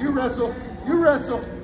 You wrestle. You wrestle.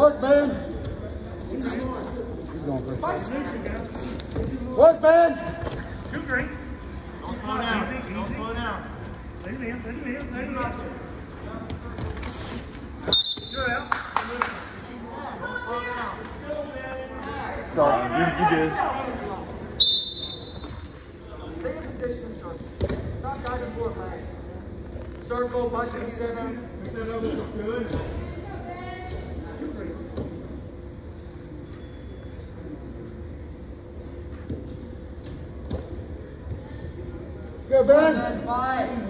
Work, man. He's going for it. Work, man. Too great. Don't slow down. Don't slow down. Let him in, let him in, let him in. You're out. Don't slow down. Sorry, you, you good. Stay in position, sir. Stop back and forth, man. Circle, button, center. Go, Ben. Five.